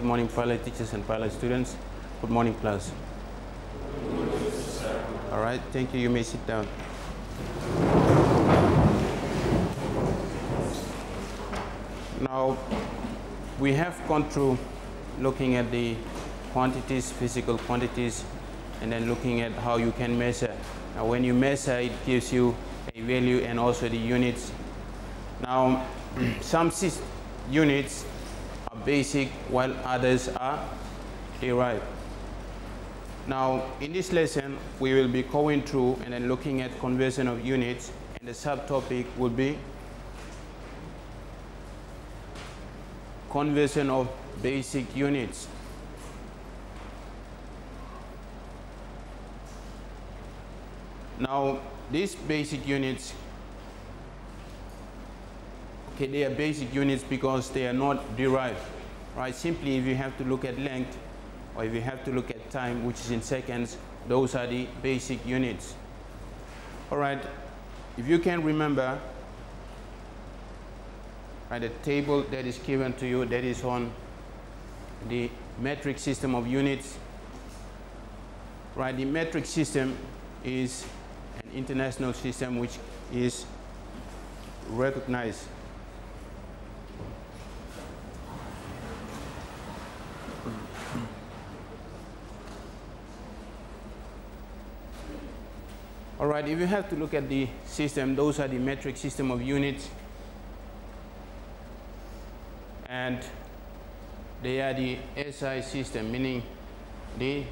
Good morning, pilot teachers and pilot students. Good morning, class. All right, thank you. You may sit down. Now, we have gone through looking at the quantities, physical quantities, and then looking at how you can measure. Now, when you measure, it gives you a value and also the units. Now, some units are basic while others are derived. Now, in this lesson, we will be going through and then looking at conversion of units, and the subtopic will be conversion of basic units. Now, these basic units, okay, they are basic units because they are not derived, right? Simply, if you have to look at length, or if you have to look at time, which is in seconds, those are the basic units. All right, if you can remember, right, the table that is given to you, that is on the metric system of units, right, the metric system is an international system which is recognized All right, if you have to look at the system, those are the metric system of units. And they are the SI system, meaning the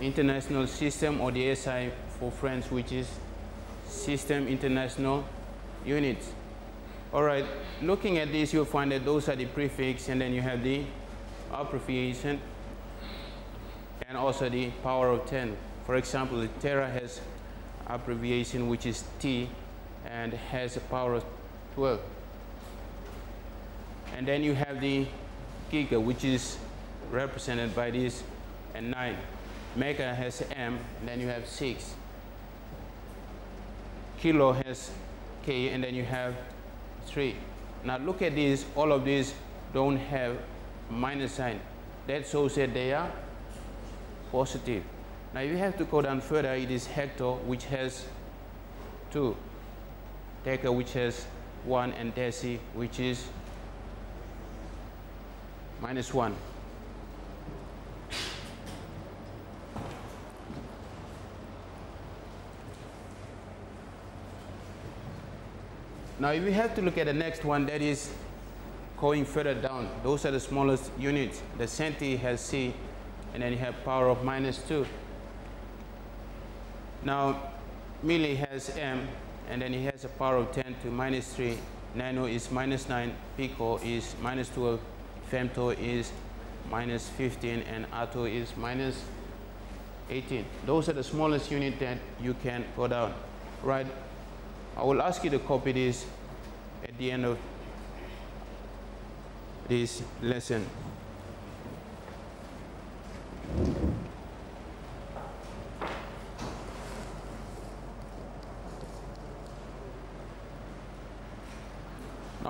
international system or the SI for French, which is System International Units. All right, looking at this, you'll find that those are the prefix, and then you have the abbreviation, and also the power of 10. For example, the Tera has abbreviation which is T and has a power of 12. And then you have the giga which is represented by this and 9. Mega has M and then you have 6. Kilo has K and then you have 3. Now look at these, all of these don't have minus sign. That shows that they are positive. Now if you have to go down further, it is hecto which has 2, deca which has 1, and deci which is minus 1. Now if we have to look at the next one that is going further down, those are the smallest units. The centi has C and then you have power of minus 2. Now, milli has m, and then it has a power of 10 to minus 3. Nano is minus 9. Pico is minus 12. Femto is minus 15. And atto is minus 18. Those are the smallest unit that you can go down. Right? I will ask you to copy this at the end of this lesson.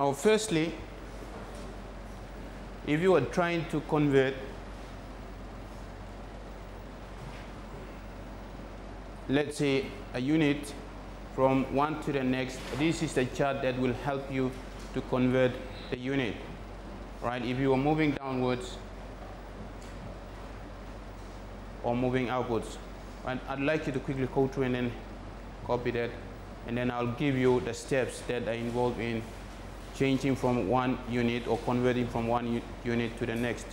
Now, firstly, if you are trying to convert let's say a unit from one to the next, this is the chart that will help you to convert the unit, right? If you are moving downwards or moving outwards, right? I'd like you to quickly go through and then copy that, and then I'll give you the steps that are involved in changing from one unit or converting from one unit to the next.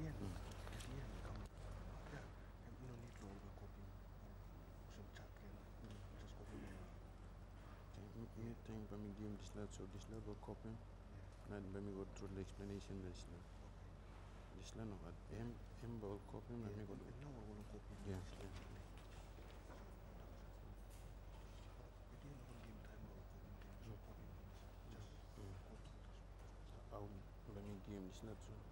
Ngeen gis ngeen comme yeah you don't need to overcopy. Some chat kenn just copy me. Okay, me think when we give this letter, so this copy, yeah. And when go through the explanation, this okay. This letter, no, M, M ball copy, go to. now we're copy Yeah, this yeah. letter. But you know, give time over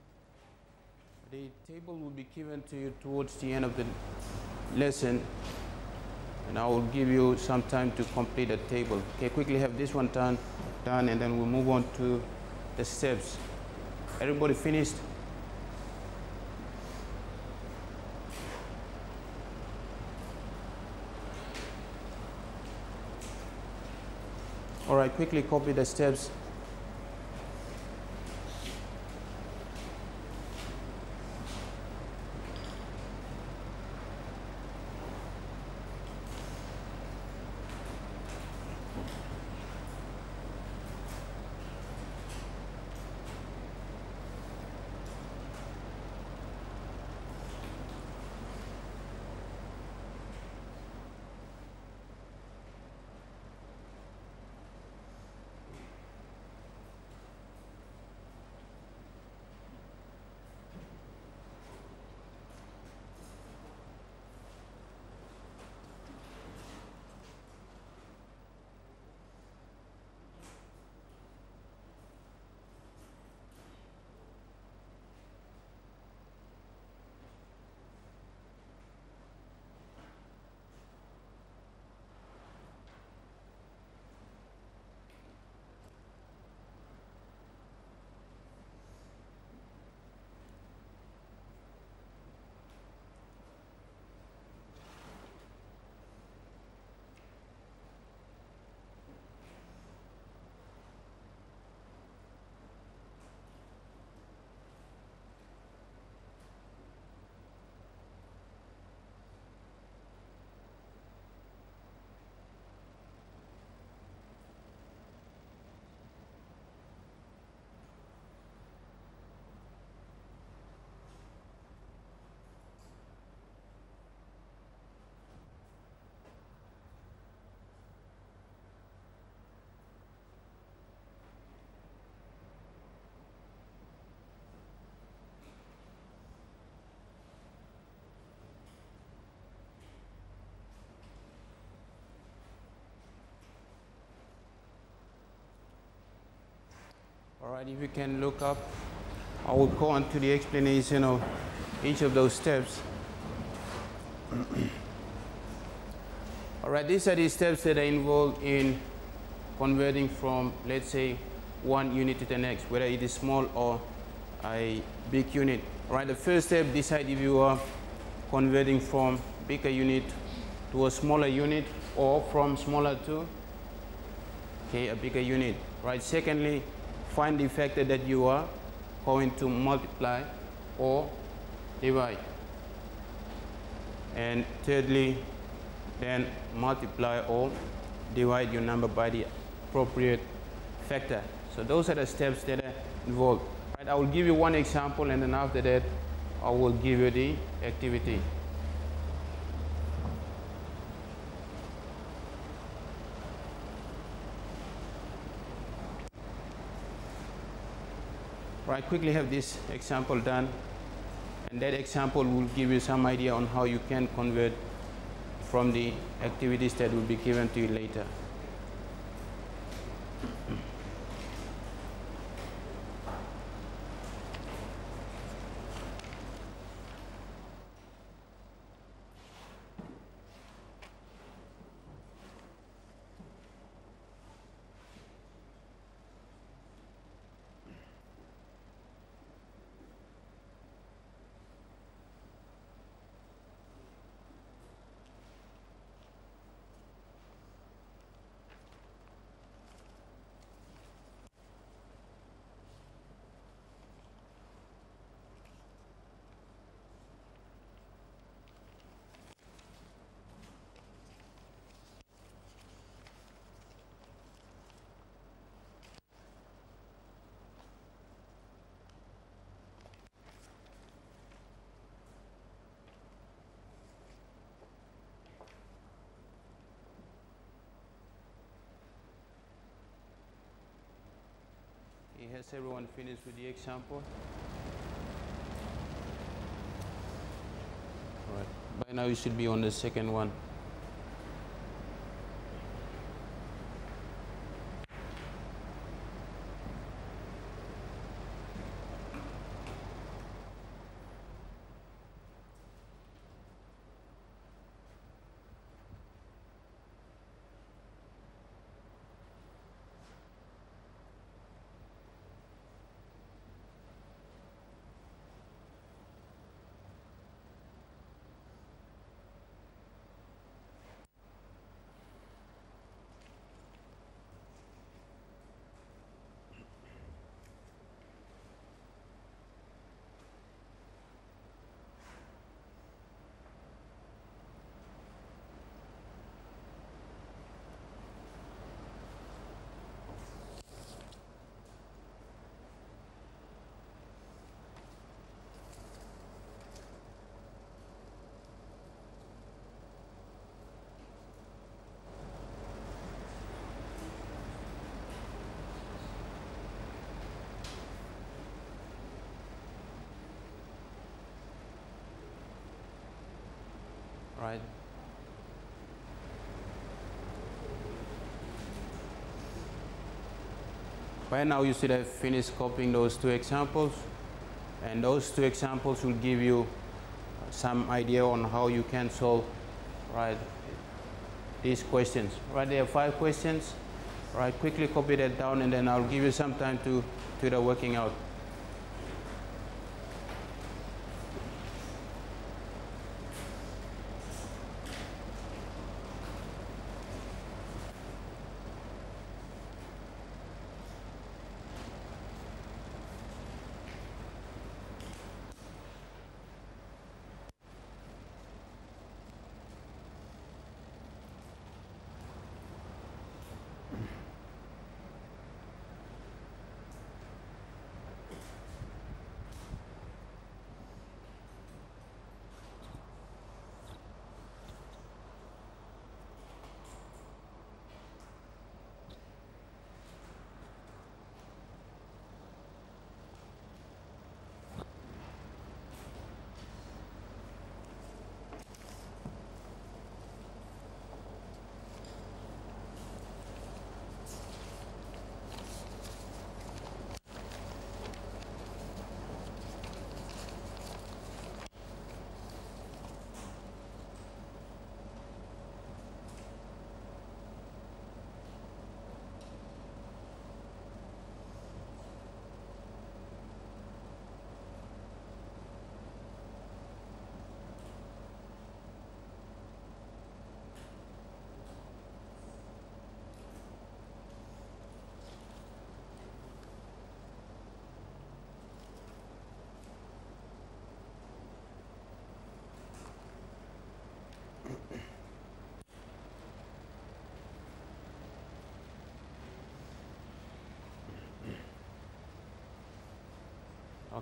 The table will be given to you towards the end of the lesson and I will give you some time to complete the table. Okay, quickly have this one done, done and then we'll move on to the steps. Everybody finished? All right, quickly copy the steps. All right, if you can look up, I will go on to the explanation of each of those steps. All right, these are the steps that are involved in converting from, let's say, one unit to the next, whether it is small or a big unit. All right, the first step, decide if you are converting from bigger unit to a smaller unit or from smaller to okay, a bigger unit. Right. Secondly, find the factor that you are going to multiply or divide. And thirdly, then multiply or divide your number by the appropriate factor. So those are the steps that are involved. Right, I will give you one example and then after that I will give you the activity. Right, quickly have this example done and that example will give you some idea on how you can convert from the activities that will be given to you later. Has everyone finished with the example? All right. By now you should be on the second one. Right? By now you should have finished copying those two examples and those two examples will give you some idea on how you can solve right these questions. Right there are five questions. Right quickly copy that down and then I'll give you some time to to the working out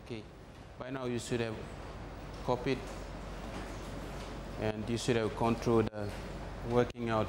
Okay, by now you should have copied and you should have through the working out.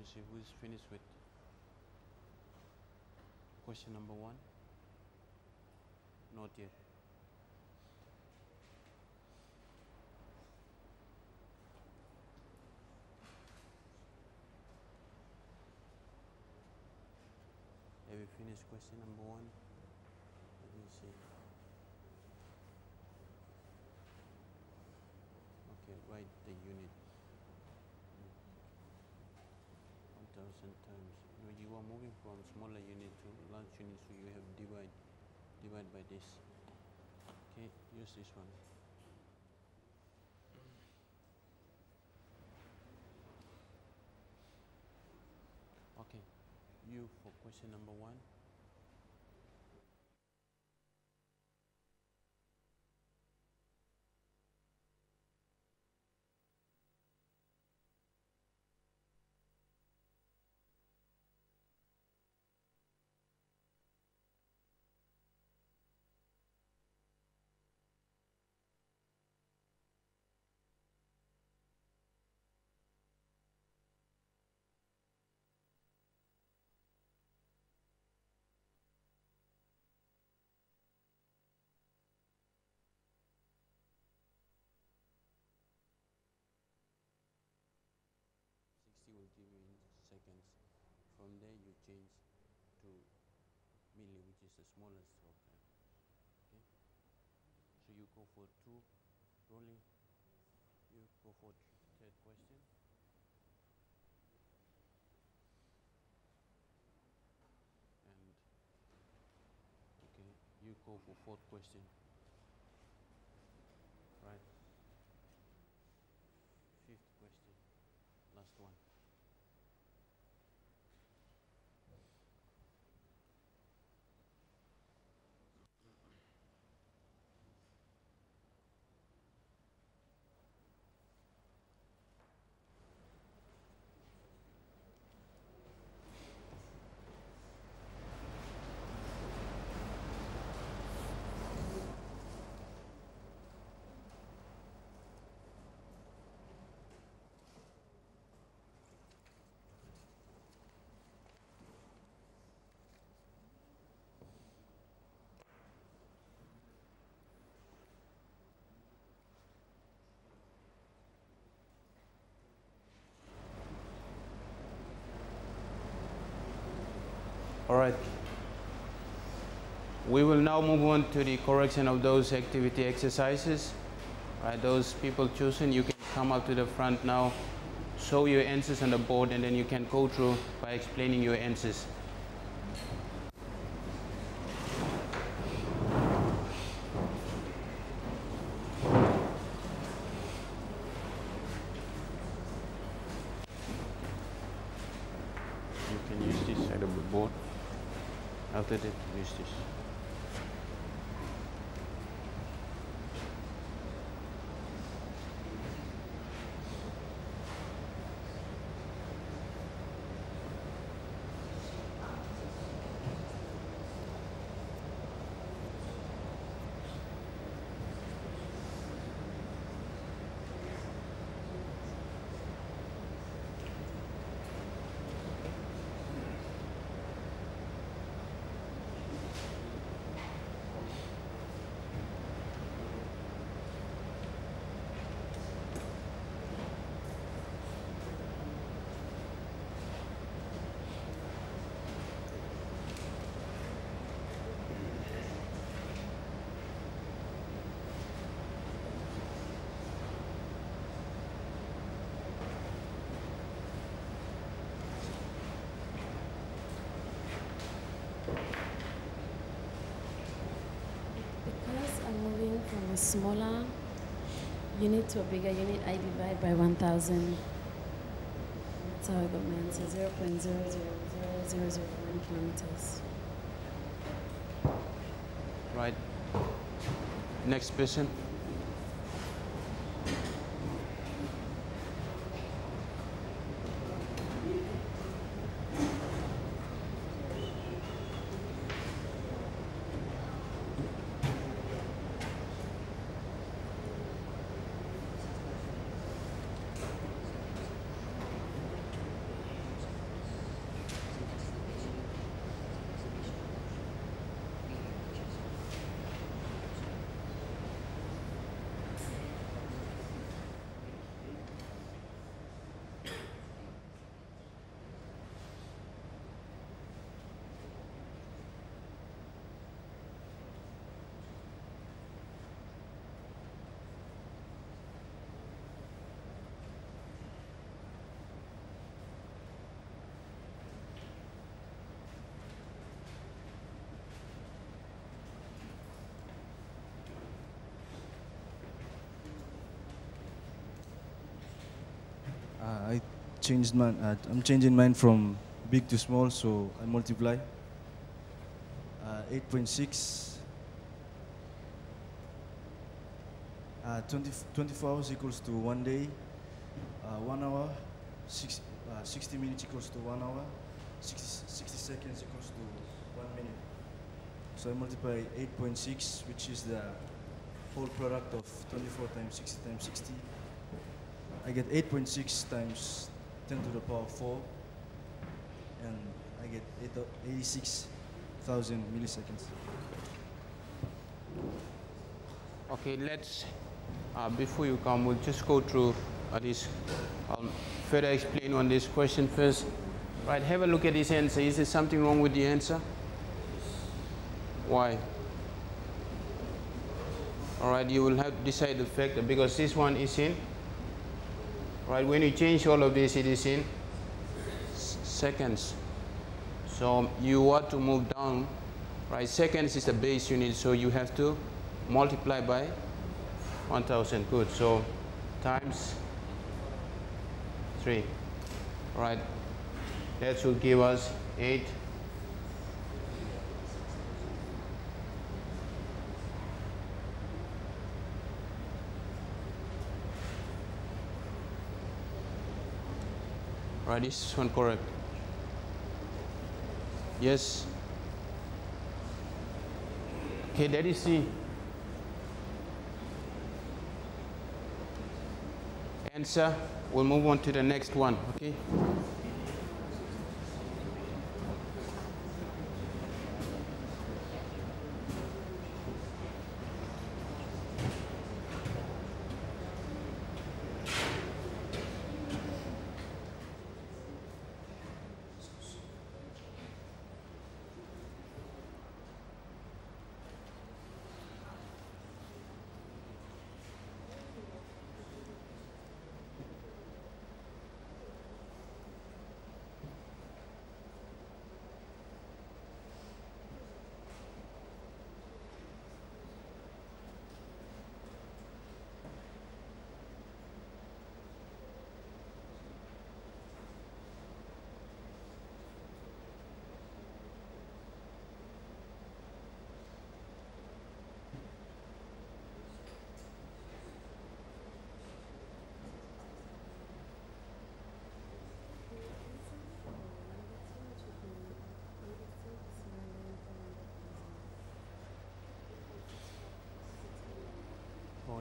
Me see who's finished with question number one. Not yet. Have you finished question number one? Let me see. Okay, write the unit. One thousand times. You know, you are moving from smaller unit to large unit, so you have divide, divide by this. Okay, use this one. Okay, you for question number one. Seconds. From there you change to milli, which is the smallest of them. Okay. So you go for two rolling. You go for third question. And okay, you go for fourth question. Right. Fifth question. Last one. All right. We will now move on to the correction of those activity exercises. Right, those people chosen, you can come up to the front now, show your answers on the board, and then you can go through by explaining your answers. You can use this side of the board. After that, use this. Because I'm moving from a smaller unit to a bigger unit, I divide by 1,000. That's how I got my answer, 0.0000001 kilometers. Right. Next person. Changed mine. Uh, I'm changing mine from big to small, so I multiply. Uh, 8.6. Uh, 20, 24 hours equals to one day. Uh, one hour, six, uh, 60 minutes equals to one hour. 60, 60 seconds equals to one minute. So I multiply 8.6, which is the whole product of 24 times 60 times 60. I get 8.6 times 10 to the power 4, and I get 86,000 milliseconds. Okay, let's, uh, before you come, we'll just go through uh, this, I'll further explain on this question first. Right, have a look at this answer. Is there something wrong with the answer? Why? All right, you will have to decide the factor because this one is in. Right, when you change all of this, it is in seconds. So you want to move down, right? Seconds is the base unit, so you have to multiply by 1000. Good. So times 3. Right. That should give us 8. Right, this one correct? Yes. Okay, that is the answer. We'll move on to the next one, okay?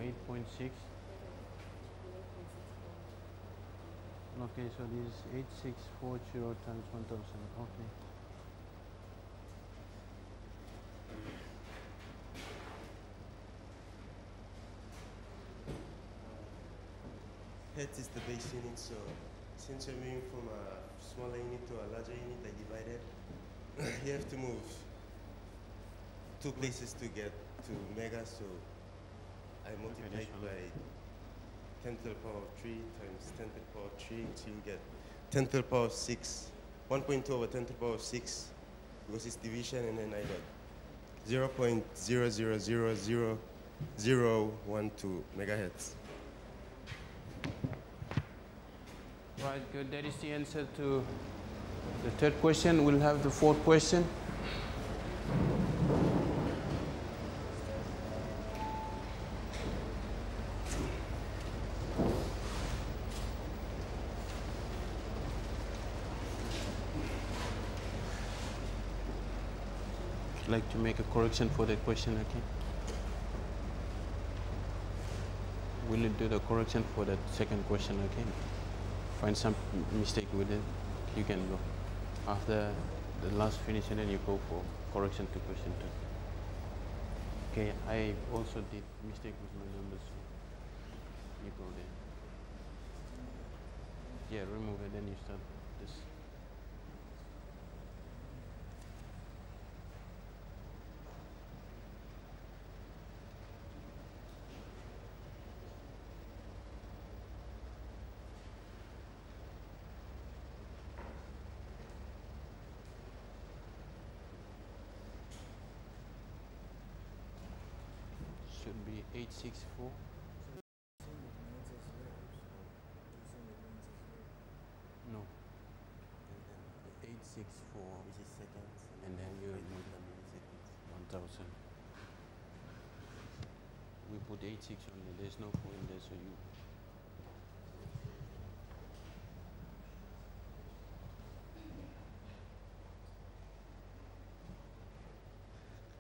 8.6. Okay, so this is 8640 times 1000. Okay. Head is the base unit, so since you're moving from a smaller unit to a larger unit, I divided. you have to move two places to get to mega, so I multiplied this by 10 to the power of 3 times 10 to the power of 3, so you get 10 to the power of 6, 1.2 over 10 to the power of 6, because it's division, and then I got 0.0000012 megahertz. Right, good. That is the answer to the third question. We'll have the fourth question. Make a correction for that question, okay? Will you do the correction for that second question, okay? Find some mistake with it, you can go. After the last finish and then you go for correction to question two. Okay, I also did mistake with my numbers, you go there. Yeah, remove it, then you start this. should be 864. No. 864. Which is seconds. And then you remove 1000. We put 86 on it. There's no point there, so you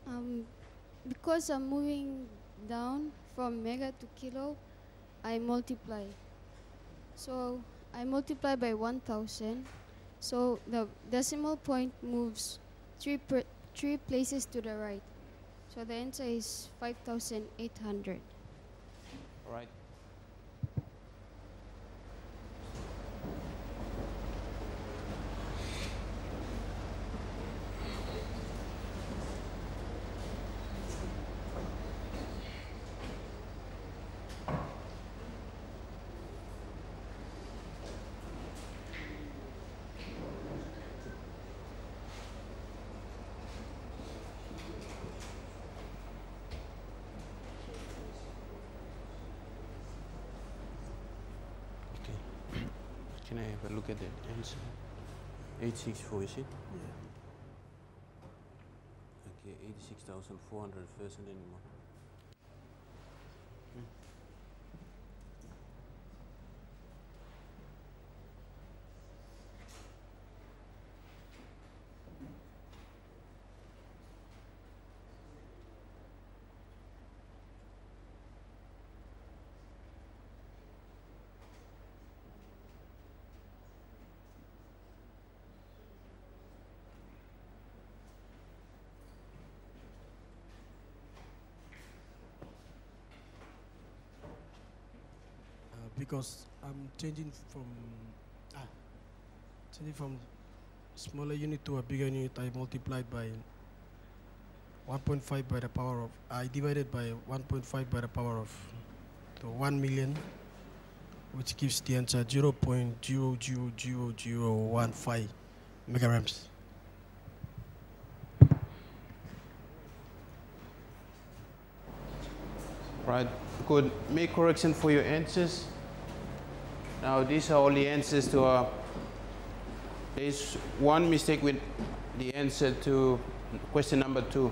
Um, because I'm moving down from mega to kilo, I multiply. So I multiply by 1000. So the decimal point moves three, three places to the right. So the answer is 5800. All right. Okay. I look at that answer? 864, is it? Yeah. Okay, 86,400 first and then because I'm changing from ah, changing from smaller unit to a bigger unit. I multiplied by 1.5 by the power of I divided by 1.5 by the power of the 1 million, which gives the answer 0.00015 megagrams. Right, good. Make correction for your answers. Now these are all the answers to our. There's one mistake with the answer to question number two.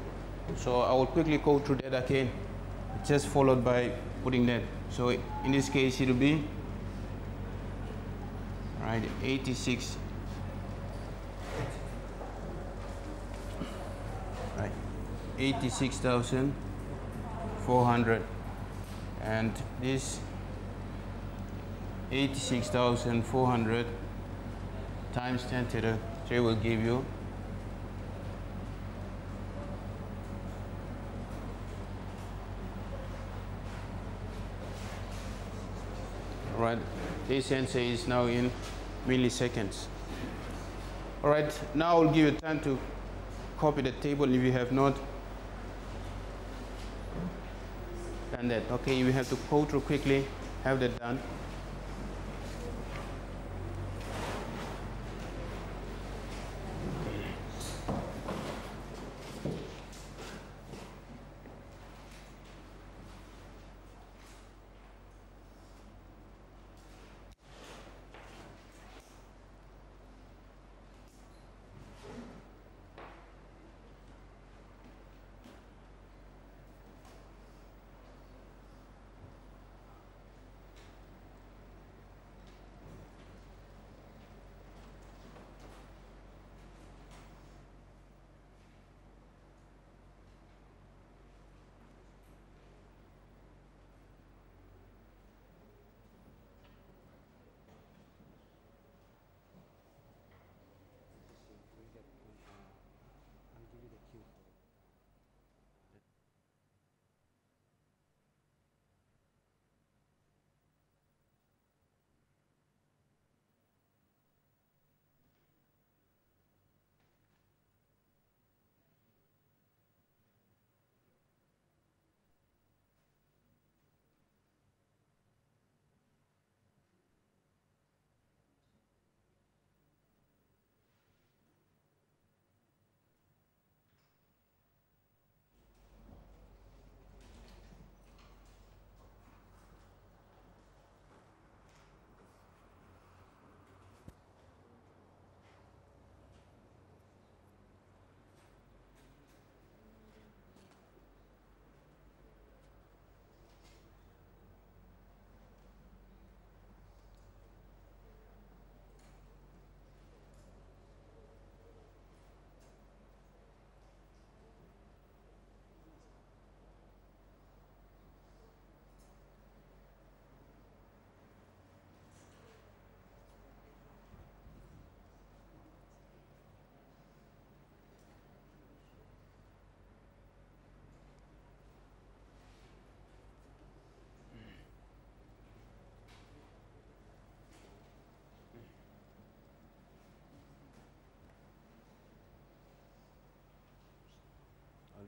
So I will quickly go through that again, just followed by putting that. So in this case it will be right 86 right 86,400 and this 86,400 times 10 to the 3 will give you Alright, this answer is now in milliseconds. Alright, now I'll give you time to copy the table if you have not done that. Okay, you have to go through quickly, have that done.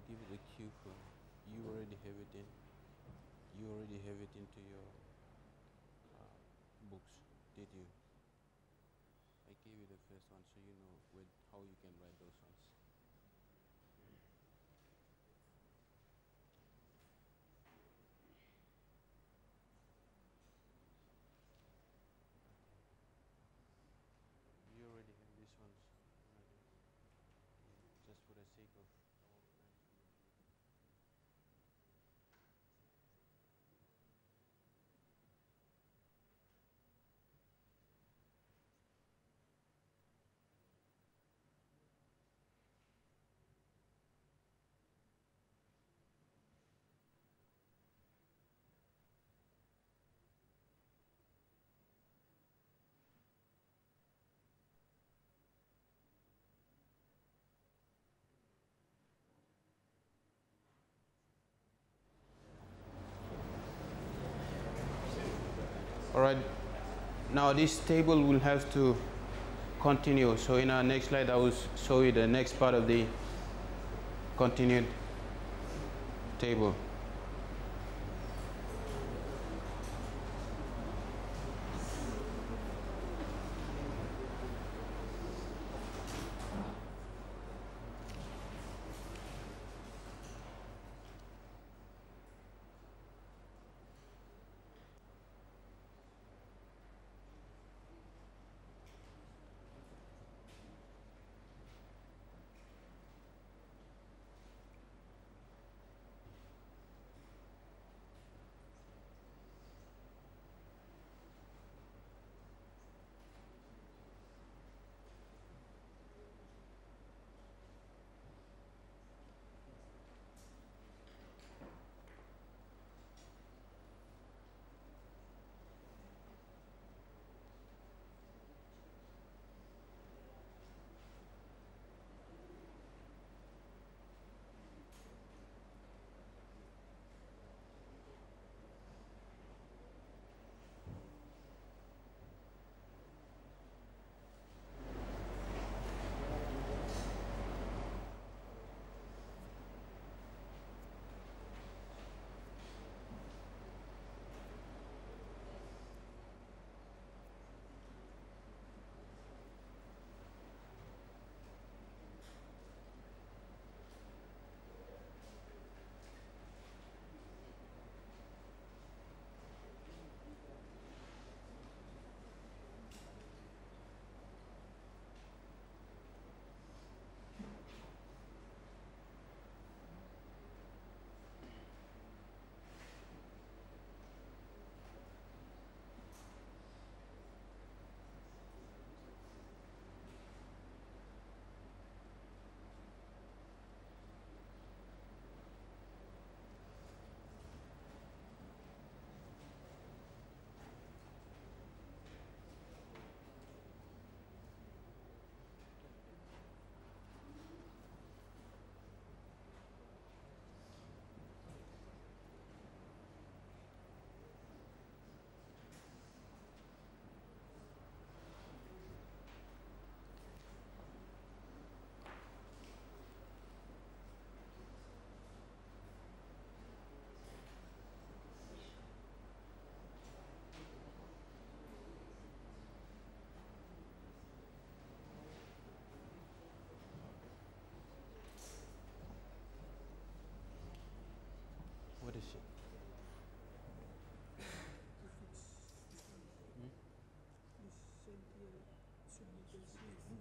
Give a cue for you already have it in you already have it into your uh, books did you? I gave you the first one so you know with how you can write those ones you already have these ones already. Yeah, just for the sake of our friends who will be All right. Now this table will have to continue. So in our next slide, I will show you the next part of the continued table.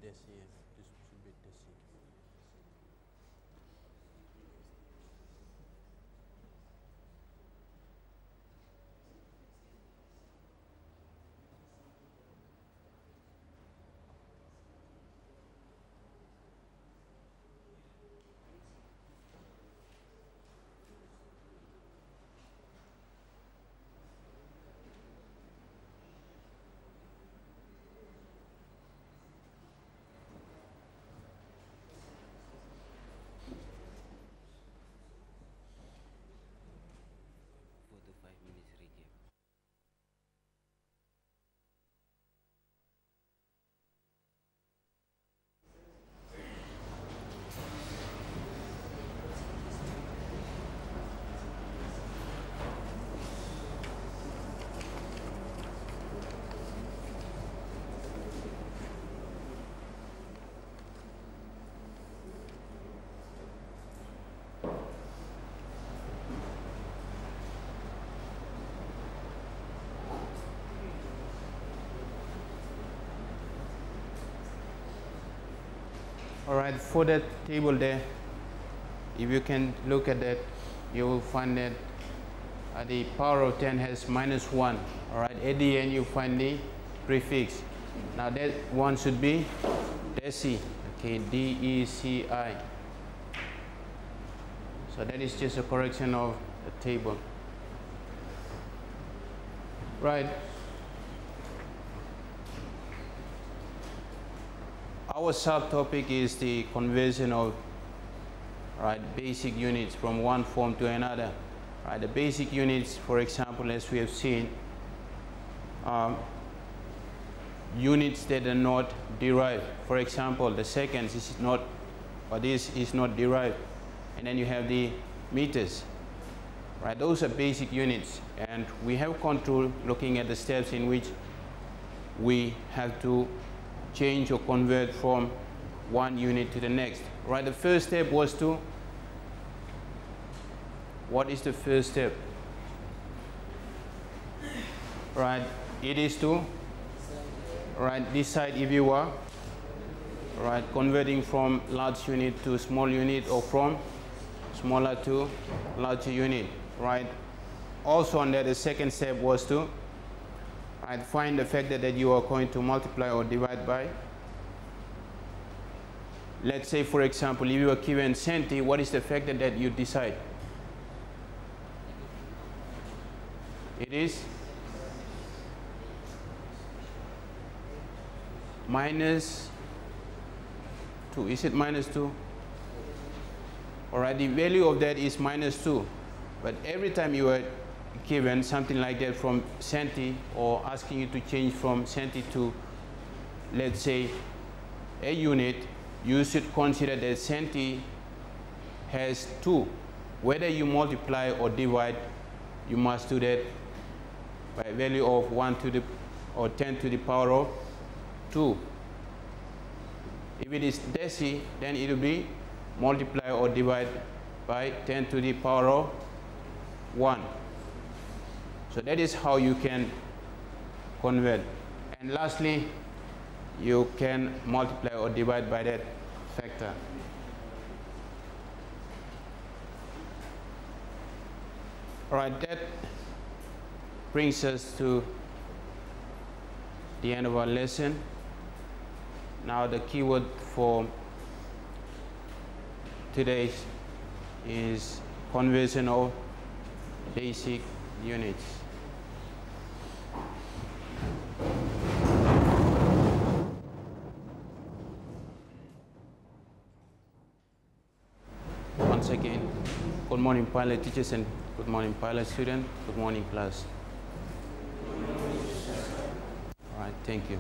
Deci, yeah. All right, for that table there, if you can look at that, you will find that uh, the power of 10 has minus 1. All right, at the end you find the prefix. Now that one should be deci, okay, D-E-C-I. So that is just a correction of the table. Right. Our subtopic is the conversion of right, basic units from one form to another. Right, the basic units, for example, as we have seen, um, units that are not derived. For example, the seconds is not, or this is not derived. And then you have the meters. Right, those are basic units. And we have control looking at the steps in which we have to change or convert from one unit to the next. Right, the first step was to, what is the first step? Right, it is to, right, decide if you are, right, converting from large unit to small unit or from smaller to larger unit, right? Also on that, the second step was to right, find the factor that you are going to multiply or divide by. Let's say, for example, if you are given centi, what is the factor that you decide? It is minus 2. Is it minus 2? All right, the value of that is minus 2. But every time you are given something like that from centi or asking you to change from centi to, let's say, a unit, you should consider that centi has 2. Whether you multiply or divide, you must do that by value of 1 to the or 10 to the power of 2. If it is deci, then it will be multiply or divide by 10 to the power of 1. So that is how you can convert. And lastly, you can multiply or divide by that factor. All right, that brings us to the end of our lesson. Now the keyword for today is conversion of basic units. Morning pilot teachers and good morning pilot student, good morning class. All right, thank you.